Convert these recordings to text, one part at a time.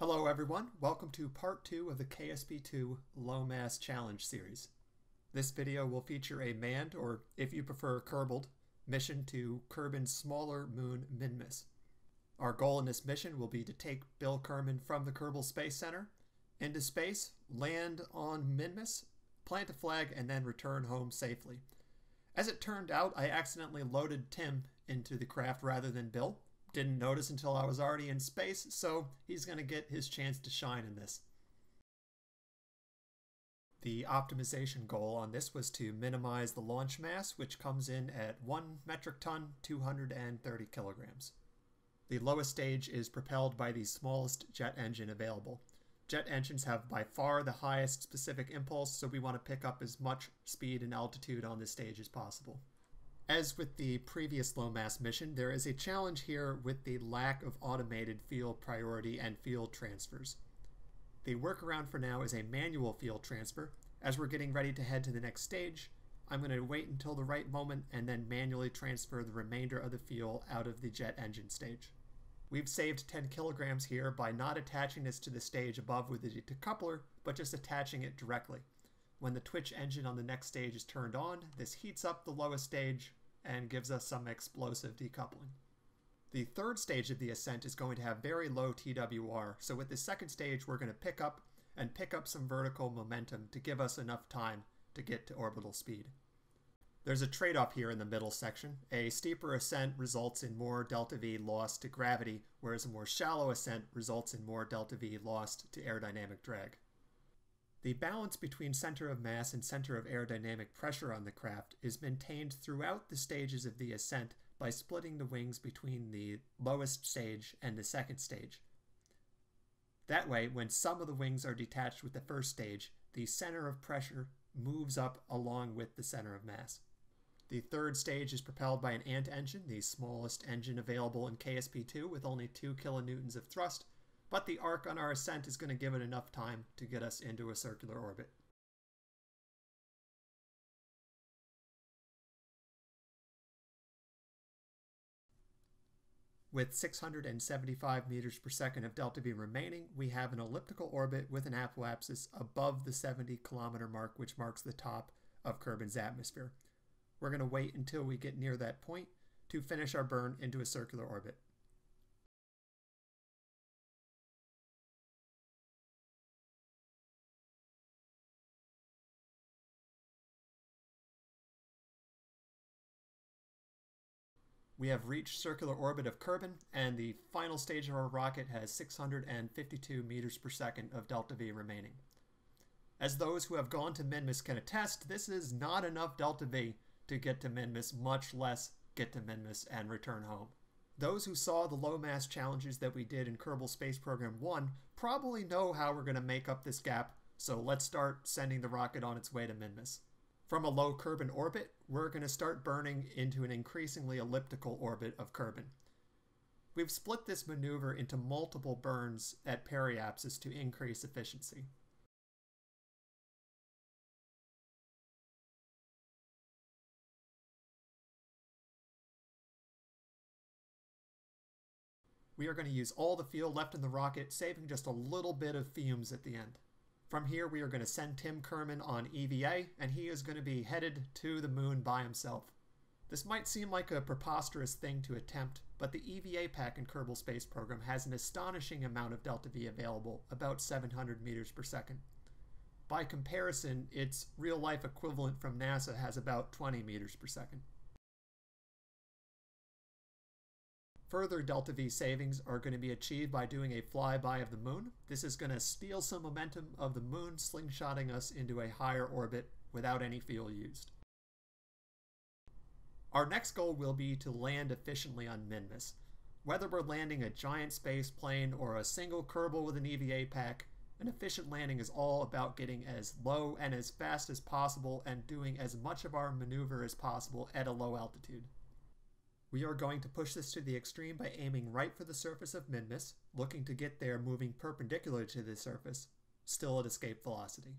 Hello everyone, welcome to part 2 of the KSP2 Low Mass Challenge series. This video will feature a manned, or if you prefer Kerbled, mission to Kerbin's smaller moon Minmus. Our goal in this mission will be to take Bill Kerman from the Kerbal Space Center into space, land on Minmus, plant a flag, and then return home safely. As it turned out, I accidentally loaded Tim into the craft rather than Bill, didn't notice until I was already in space, so he's going to get his chance to shine in this. The optimization goal on this was to minimize the launch mass, which comes in at 1 metric ton, 230 kilograms. The lowest stage is propelled by the smallest jet engine available. Jet engines have by far the highest specific impulse, so we want to pick up as much speed and altitude on this stage as possible. As with the previous low mass mission, there is a challenge here with the lack of automated fuel priority and fuel transfers. The workaround for now is a manual fuel transfer. As we're getting ready to head to the next stage, I'm going to wait until the right moment and then manually transfer the remainder of the fuel out of the jet engine stage. We've saved 10 kilograms here by not attaching this to the stage above with the decoupler, but just attaching it directly. When the twitch engine on the next stage is turned on, this heats up the lowest stage, and gives us some explosive decoupling. The third stage of the ascent is going to have very low TWR, so with the second stage we're going to pick up and pick up some vertical momentum to give us enough time to get to orbital speed. There's a trade-off here in the middle section. A steeper ascent results in more delta V lost to gravity, whereas a more shallow ascent results in more delta V lost to aerodynamic drag. The balance between center of mass and center of aerodynamic pressure on the craft is maintained throughout the stages of the ascent by splitting the wings between the lowest stage and the second stage. That way, when some of the wings are detached with the first stage, the center of pressure moves up along with the center of mass. The third stage is propelled by an Ant engine, the smallest engine available in KSP2 with only 2 kilonewtons of thrust, but the arc on our ascent is going to give it enough time to get us into a circular orbit. With 675 meters per second of delta V remaining, we have an elliptical orbit with an apoapsis above the 70 kilometer mark, which marks the top of Kerbin's atmosphere. We're going to wait until we get near that point to finish our burn into a circular orbit. We have reached circular orbit of Kerbin, and the final stage of our rocket has 652 meters per second of delta V remaining. As those who have gone to Minmus can attest, this is not enough delta V to get to Minmus, much less get to Minmus and return home. Those who saw the low mass challenges that we did in Kerbal Space Program 1 probably know how we're going to make up this gap, so let's start sending the rocket on its way to Minmus. From a low Kerbin orbit, we're going to start burning into an increasingly elliptical orbit of Kerbin. We've split this maneuver into multiple burns at periapsis to increase efficiency. We are going to use all the fuel left in the rocket, saving just a little bit of fumes at the end. From here, we are going to send Tim Kerman on EVA, and he is going to be headed to the moon by himself. This might seem like a preposterous thing to attempt, but the EVA pack in Kerbal Space Program has an astonishing amount of delta V available, about 700 meters per second. By comparison, its real-life equivalent from NASA has about 20 meters per second. Further delta V savings are going to be achieved by doing a flyby of the moon. This is going to steal some momentum of the moon, slingshotting us into a higher orbit without any fuel used. Our next goal will be to land efficiently on Minmus. Whether we're landing a giant space plane or a single Kerbal with an EVA pack, an efficient landing is all about getting as low and as fast as possible and doing as much of our maneuver as possible at a low altitude. We are going to push this to the extreme by aiming right for the surface of Minmus, looking to get there moving perpendicular to the surface, still at escape velocity.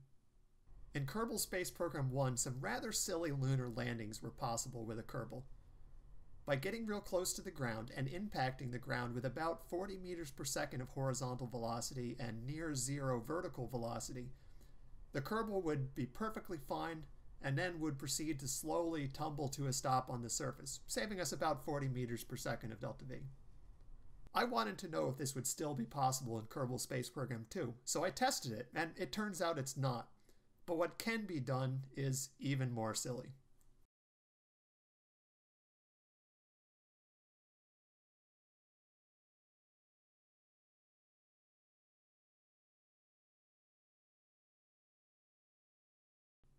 In Kerbal Space Program 1, some rather silly lunar landings were possible with a Kerbal. By getting real close to the ground and impacting the ground with about 40 meters per second of horizontal velocity and near zero vertical velocity, the Kerbal would be perfectly fine and then would proceed to slowly tumble to a stop on the surface, saving us about 40 meters per second of delta V. I wanted to know if this would still be possible in Kerbal Space Program 2, so I tested it, and it turns out it's not. But what can be done is even more silly.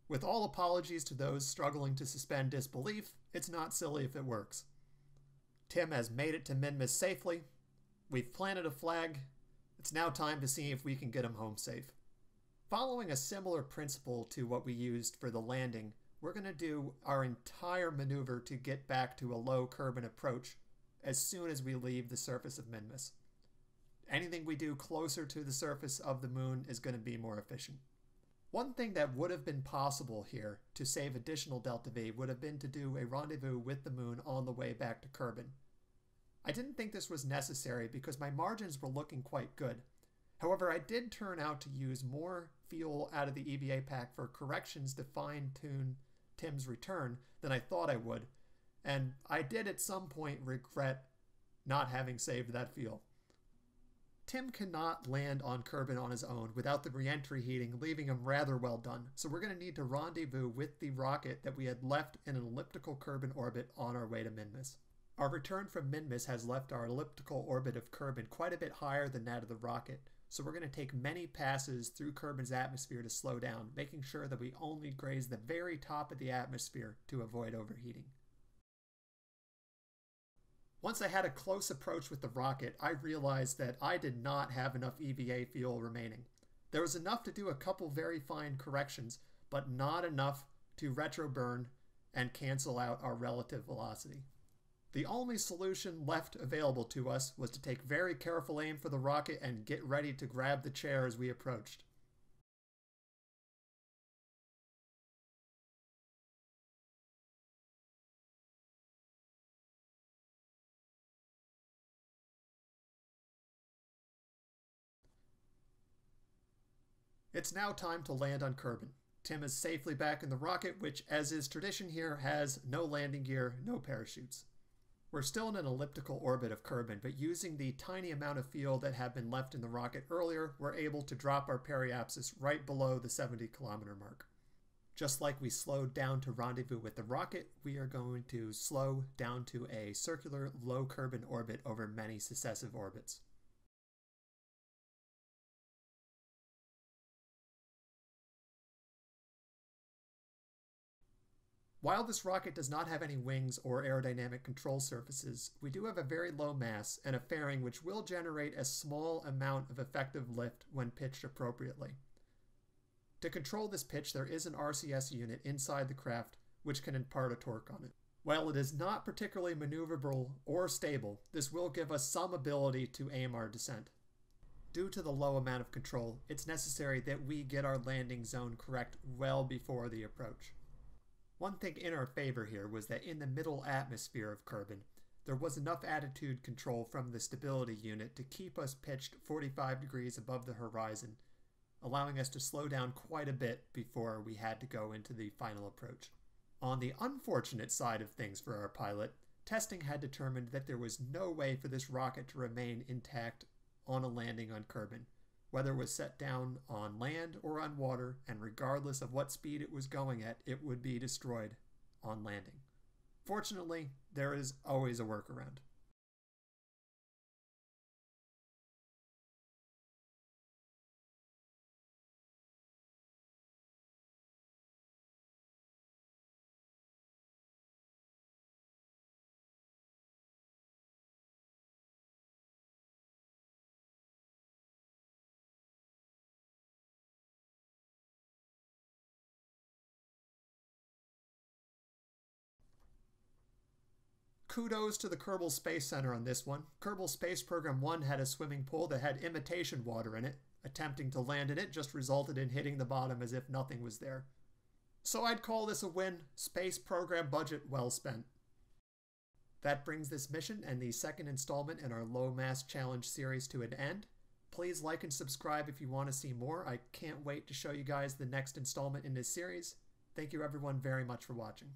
With all apologies to those struggling to suspend disbelief, it's not silly if it works. Tim has made it to Minmus safely. We've planted a flag. It's now time to see if we can get him home safe. Following a similar principle to what we used for the landing, we're going to do our entire maneuver to get back to a low Kerbin approach as soon as we leave the surface of Minmus. Anything we do closer to the surface of the moon is going to be more efficient. One thing that would have been possible here to save additional delta V would have been to do a rendezvous with the moon on the way back to Kerbin. I didn't think this was necessary because my margins were looking quite good. However, I did turn out to use more fuel out of the EVA pack for corrections to fine tune Tim's return than I thought I would, and I did at some point regret not having saved that fuel. Tim cannot land on Kerbin on his own without the reentry heating, leaving him rather well done. So we're going to need to rendezvous with the rocket that we had left in an elliptical Kerbin orbit on our way to Minmus. Our return from Minmus has left our elliptical orbit of Kerbin quite a bit higher than that of the rocket, so we're going to take many passes through Kerbin's atmosphere to slow down, making sure that we only graze the very top of the atmosphere to avoid overheating. Once I had a close approach with the rocket, I realized that I did not have enough EVA fuel remaining. There was enough to do a couple very fine corrections, but not enough to retro burn and cancel out our relative velocity. The only solution left available to us was to take very careful aim for the rocket and get ready to grab the chair as we approached. It's now time to land on Kerbin. Tim is safely back in the rocket, which, as is tradition here, has no landing gear, no parachutes. We're still in an elliptical orbit of Kerbin, but using the tiny amount of fuel that had been left in the rocket earlier, we're able to drop our periapsis right below the 70 kilometer mark. Just like we slowed down to rendezvous with the rocket, we are going to slow down to a circular low Kerbin orbit over many successive orbits. While this rocket does not have any wings or aerodynamic control surfaces, we do have a very low mass and a fairing which will generate a small amount of effective lift when pitched appropriately. To control this pitch, there is an RCS unit inside the craft which can impart a torque on it. While it is not particularly maneuverable or stable, this will give us some ability to aim our descent. Due to the low amount of control, it's necessary that we get our landing zone correct well before the approach. One thing in our favor here was that in the middle atmosphere of Kerbin, there was enough attitude control from the stability unit to keep us pitched 45 degrees above the horizon, allowing us to slow down quite a bit before we had to go into the final approach. On the unfortunate side of things for our pilot, testing had determined that there was no way for this rocket to remain intact on a landing on Kerbin, whether it was set down on land or on water, and regardless of what speed it was going at, it would be destroyed on landing. Fortunately, there is always a workaround. Kudos to the Kerbal Space Center on this one. Kerbal Space Program 1 had a swimming pool that had imitation water in it. Attempting to land in it just resulted in hitting the bottom as if nothing was there. So I'd call this a win. Space program budget well spent. That brings this mission and the second installment in our low mass challenge series to an end. Please like and subscribe if you want to see more. I can't wait to show you guys the next installment in this series. Thank you everyone very much for watching.